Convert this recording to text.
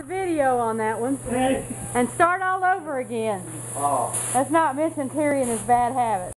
the video on that one and start all over again. Oh. That's not missing Terry and his bad habits.